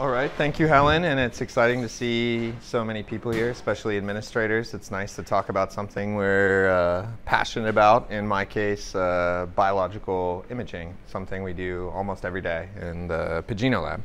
All right, thank you, Helen. And it's exciting to see so many people here, especially administrators. It's nice to talk about something we're uh, passionate about. In my case, uh, biological imaging, something we do almost every day in the Pigino lab.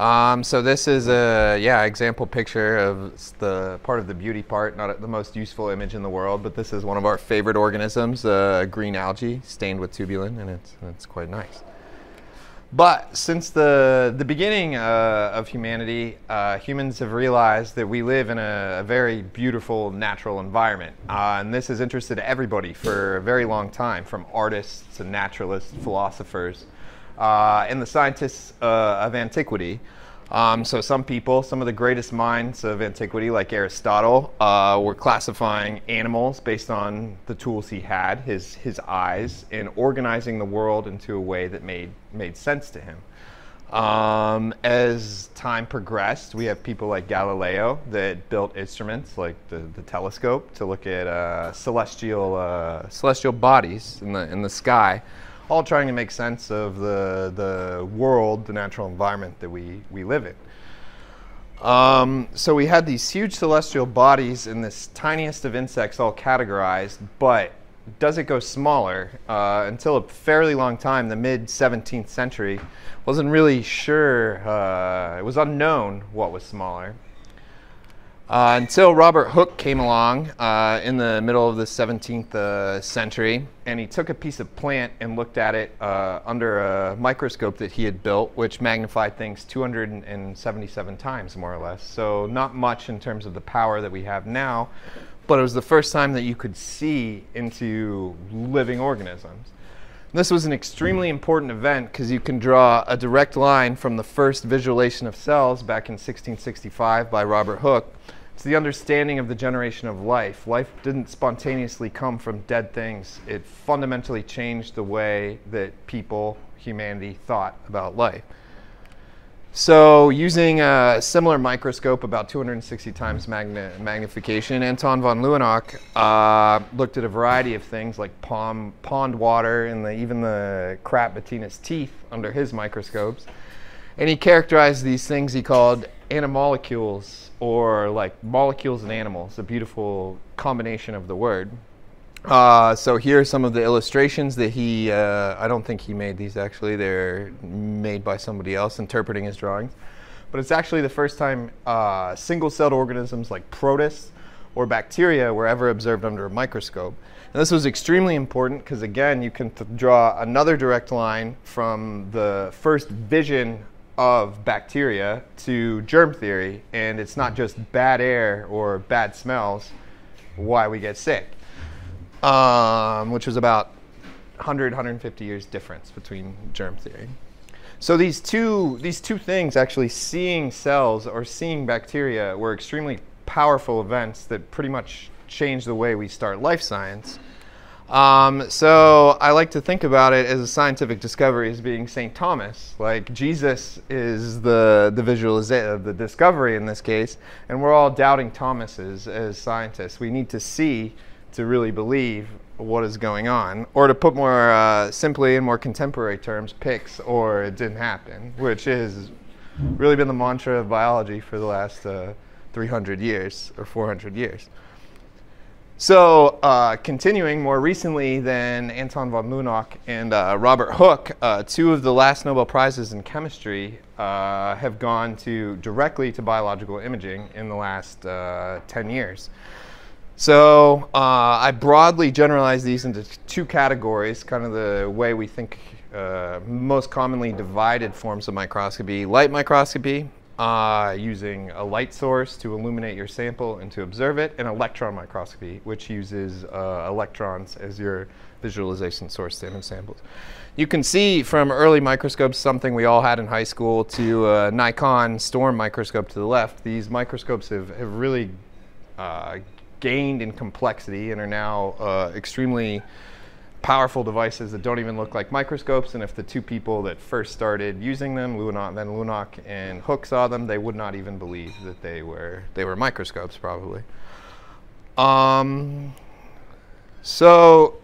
Um, so this is a yeah example picture of the part of the beauty part, not the most useful image in the world, but this is one of our favorite organisms, uh, green algae stained with tubulin, and it's it's quite nice. But since the, the beginning uh, of humanity, uh, humans have realized that we live in a, a very beautiful natural environment. Uh, and this has interested everybody for a very long time, from artists to naturalists, philosophers, uh, and the scientists uh, of antiquity. Um, so some people, some of the greatest minds of antiquity, like Aristotle, uh, were classifying animals based on the tools he had, his his eyes, and organizing the world into a way that made made sense to him. Um, as time progressed, we have people like Galileo that built instruments like the, the telescope to look at uh, celestial uh, celestial bodies in the in the sky all trying to make sense of the, the world, the natural environment that we, we live in. Um, so we had these huge celestial bodies and this tiniest of insects all categorized, but does it go smaller? Uh, until a fairly long time, the mid 17th century, wasn't really sure, uh, it was unknown what was smaller. Uh, until Robert Hooke came along uh, in the middle of the 17th uh, century, and he took a piece of plant and looked at it uh, under a microscope that he had built, which magnified things 277 times, more or less. So, not much in terms of the power that we have now, but it was the first time that you could see into living organisms. This was an extremely important event because you can draw a direct line from the first visualization of cells back in 1665 by Robert Hooke it's the understanding of the generation of life. Life didn't spontaneously come from dead things. It fundamentally changed the way that people, humanity, thought about life. So, using a similar microscope, about 260 times magna- magnification, Anton von Leeuwenhoek uh, looked at a variety of things like pond, pond water and the, even the crab Betina's teeth under his microscopes. And he characterized these things he called animalcules or like molecules and animals, a beautiful combination of the word. Uh, so here are some of the illustrations that he, uh, I don't think he made these actually, they're made by somebody else interpreting his drawings. But it's actually the first time uh, single celled organisms like protists or bacteria were ever observed under a microscope. And this was extremely important because, again, you can draw another direct line from the first vision of bacteria to germ theory, and it's not just bad air or bad smells why we get sick, um, which was about 100, 150 years difference between germ theory. So these two, these two things, actually seeing cells or seeing bacteria, were extremely powerful events that pretty much changed the way we start life science. Um, so I like to think about it as a scientific discovery as being St. Thomas. Like Jesus is the the visualization, the discovery in this case, and we're all doubting Thomases as scientists. We need to see to really believe what is going on, or to put more uh, simply in more contemporary terms, pics or it didn't happen, which has really been the mantra of biology for the last uh, 300 years or 400 years. So, uh, continuing more recently than Anton von Leeuwenhoek and uh, Robert Hooke, uh, two of the last Nobel Prizes in chemistry uh, have gone to directly to biological imaging in the last uh, 10 years. So, uh, I broadly generalize these into two categories, kind of the way we think most commonly divided forms of microscopy light microscopy uh, using a light source to illuminate your sample and to observe it, and electron microscopy, which uses uh, electrons as your visualization source to image samples. You can see from early microscopes, something we all had in high school, to a Nikon storm microscope to the left, these microscopes have, have really uh, gained in complexity and are now uh, extremely powerful devices that don't even look like microscopes. And if the two people that first started using them, Leeuwenhoek, then Leeuwenhoek and Hooke saw them, they would not even believe that they were they were microscopes, probably. Um, so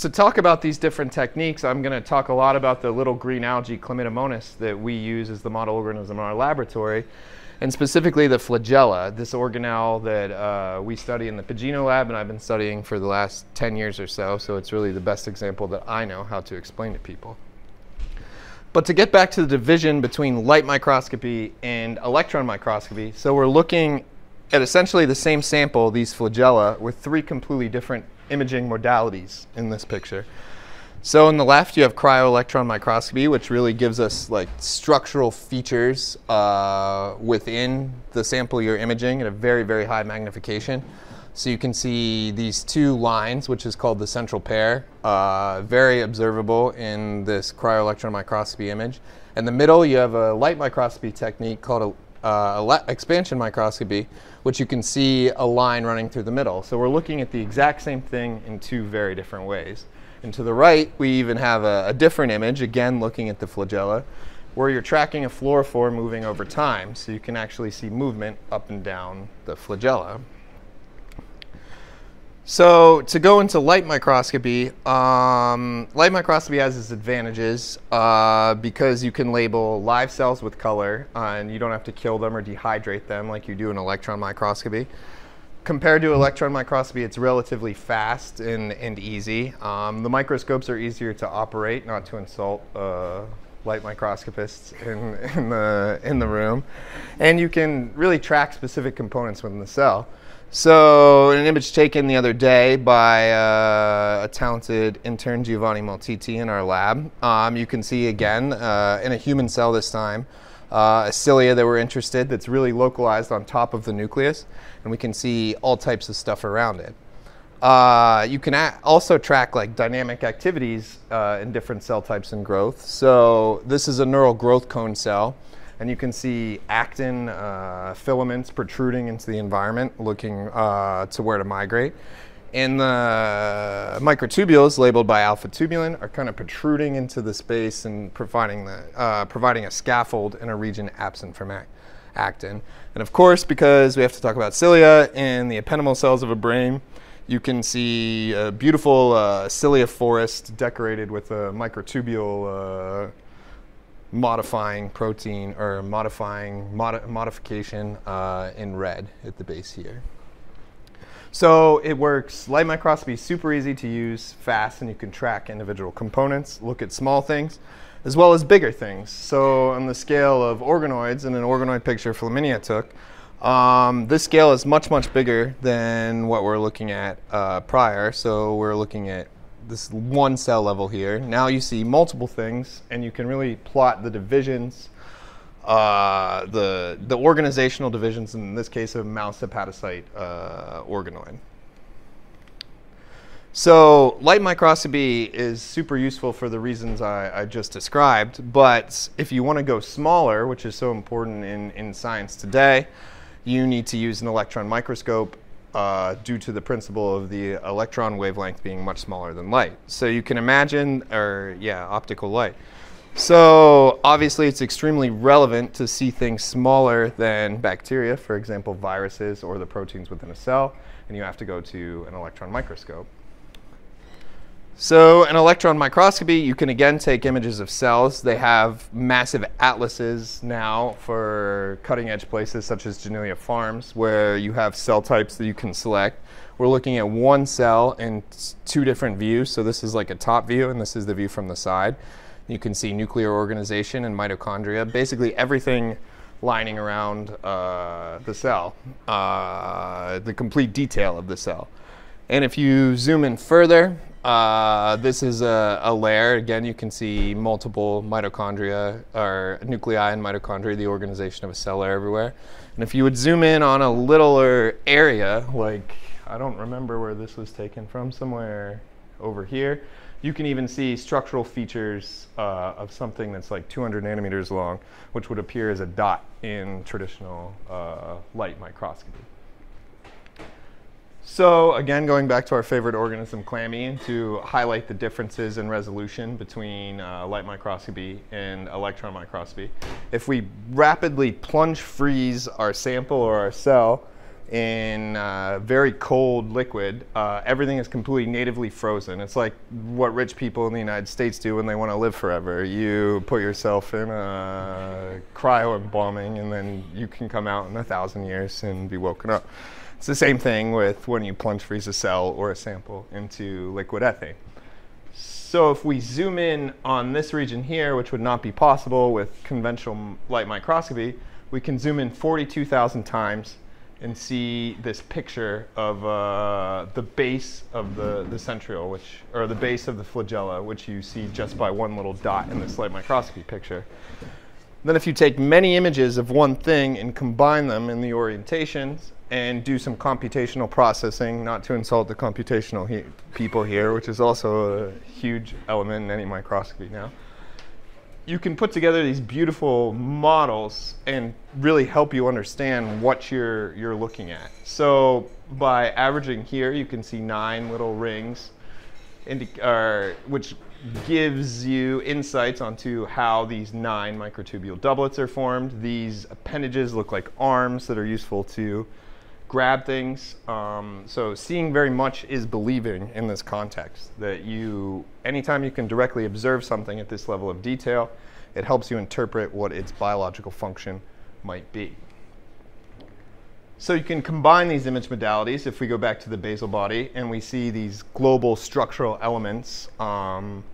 to talk about these different techniques, I'm going to talk a lot about the little green algae Chlamydomonas that we use as the model organism in our laboratory, and specifically the flagella, this organelle that uh, we study in the Pigino lab and I've been studying for the last 10 years or so, so it's really the best example that I know how to explain to people. But to get back to the division between light microscopy and electron microscopy, so we're looking at essentially the same sample, these flagella, with three completely different imaging modalities in this picture. So on the left, you have cryo-electron microscopy, which really gives us like structural features uh, within the sample you're imaging at a very, very high magnification. So you can see these two lines, which is called the central pair, uh, very observable in this cryo-electron microscopy image. In the middle, you have a light microscopy technique called a, uh, expansion microscopy, which you can see a line running through the middle. So we're looking at the exact same thing in two very different ways. And to the right, we even have a, a different image, again looking at the flagella, where you're tracking a fluorophore moving over time. So you can actually see movement up and down the flagella. So to go into light microscopy, um, light microscopy has its advantages uh, because you can label live cells with color uh, and you don't have to kill them or dehydrate them like you do in electron microscopy. Compared to electron microscopy, it's relatively fast and, and easy. Um, the microscopes are easier to operate, not to insult uh, light microscopists in, in, the, in the room. And you can really track specific components within the cell. So, an image taken the other day by uh, a talented intern, Giovanni Maltiti, in our lab. Um, you can see again uh, in a human cell this time uh, a cilia that we're interested that's really localized on top of the nucleus, and we can see all types of stuff around it. Uh, you can also track like dynamic activities uh, in different cell types and growth. So, this is a neural growth cone cell and you can see actin uh, filaments protruding into the environment, looking uh, to where to migrate. And the microtubules labeled by alpha tubulin are kind of protruding into the space and providing, the, uh, providing a scaffold in a region absent from actin. And of course, because we have to talk about cilia in the ependymal cells of a brain, you can see a beautiful uh, cilia forest decorated with a microtubule uh, modifying protein or modifying modi modification uh, in red at the base here. So it works, light microscopy super easy to use, fast, and you can track individual components, look at small things, as well as bigger things. So on the scale of organoids, in an organoid picture Flaminia took, um, this scale is much, much bigger than what we're looking at uh, prior. So we're looking at this one cell level here. Now you see multiple things, and you can really plot the divisions, uh, the the organizational divisions. In this case, of mouse hepatocyte uh, organoid. So light microscopy is super useful for the reasons I, I just described, but if you want to go smaller, which is so important in, in science today, you need to use an electron microscope uh, due to the principle of the electron wavelength being much smaller than light. So you can imagine, or yeah, optical light. So obviously it's extremely relevant to see things smaller than bacteria, for example, viruses or the proteins within a cell, and you have to go to an electron microscope. So in electron microscopy, you can again take images of cells. They have massive atlases now for cutting edge places such as Janelia Farms, where you have cell types that you can select. We're looking at one cell in two different views. So this is like a top view and this is the view from the side. You can see nuclear organization and mitochondria, basically everything lining around uh, the cell, uh, the complete detail of the cell. And if you zoom in further, uh, this is a, a, layer. Again, you can see multiple mitochondria or nuclei and mitochondria, the organization of a cell layer everywhere. And if you would zoom in on a littler area, like I don't remember where this was taken from, somewhere over here, you can even see structural features uh, of something that's like 200 nanometers long, which would appear as a dot in traditional uh, light microscopy. So again, going back to our favorite organism, chlamine, to highlight the differences in resolution between uh, light microscopy and electron microscopy. If we rapidly plunge freeze our sample or our cell in uh, very cold liquid, uh, everything is completely natively frozen. It's like what rich people in the United States do when they want to live forever. You put yourself in a cryo embalming, and then you can come out in a thousand years and be woken up. It's the same thing with when you plunge freeze a cell or a sample into liquid ethane. So if we zoom in on this region here, which would not be possible with conventional light microscopy, we can zoom in 42,000 times and see this picture of uh, the base of the, the centriole, which, or the base of the flagella, which you see just by one little dot in this light microscopy picture. Then if you take many images of one thing and combine them in the orientations and do some computational processing, not to insult the computational he people here, which is also a huge element in any microscopy now, you can put together these beautiful models and really help you understand what you're, you're looking at. So by averaging here, you can see nine little rings, which gives you insights onto how these nine microtubule doublets are formed. These appendages look like arms that are useful to grab things. Um, so seeing very much is believing in this context, that you, anytime you can directly observe something at this level of detail, it helps you interpret what its biological function might be. So you can combine these image modalities if we go back to the basal body and we see these global structural elements um,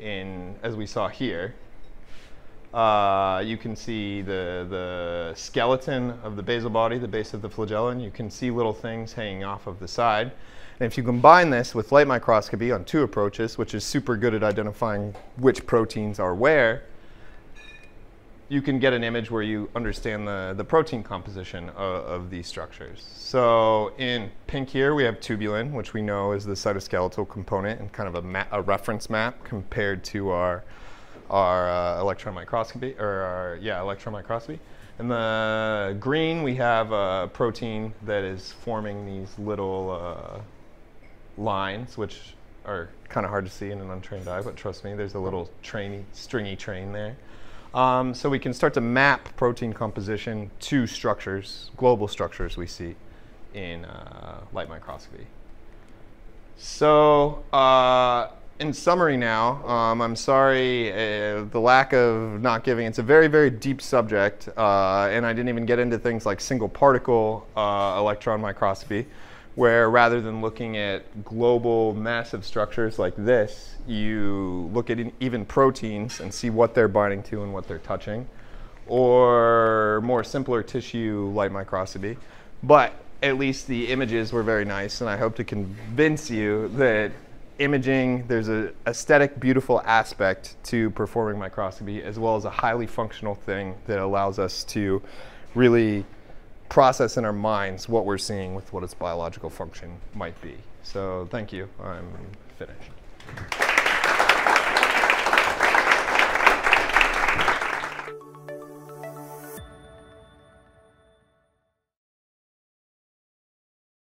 in, as we saw here. Uh, you can see the, the skeleton of the basal body, the base of the flagellum. You can see little things hanging off of the side. And if you combine this with light microscopy on two approaches, which is super good at identifying which proteins are where, you can get an image where you understand the, the protein composition of, of these structures. So in pink here, we have tubulin, which we know is the cytoskeletal component and kind of a, a reference map compared to our our uh, electron microscopy, or yeah, electron microscopy. In the green, we have a protein that is forming these little uh, lines, which are kind of hard to see in an untrained eye, but trust me, there's a little trainy, stringy train there. Um, so we can start to map protein composition to structures, global structures we see in uh, light microscopy. So uh, in summary now, um, I'm sorry uh, the lack of not giving. It's a very, very deep subject, uh, and I didn't even get into things like single particle uh, electron microscopy, where rather than looking at global massive structures like this, you look at even proteins and see what they're binding to and what they're touching, or more simpler tissue light microscopy. But at least the images were very nice, and I hope to convince you that imaging, there's a aesthetic, beautiful aspect to performing microscopy, as well as a highly functional thing that allows us to really process in our minds what we're seeing with what its biological function might be. So thank you. I'm finished.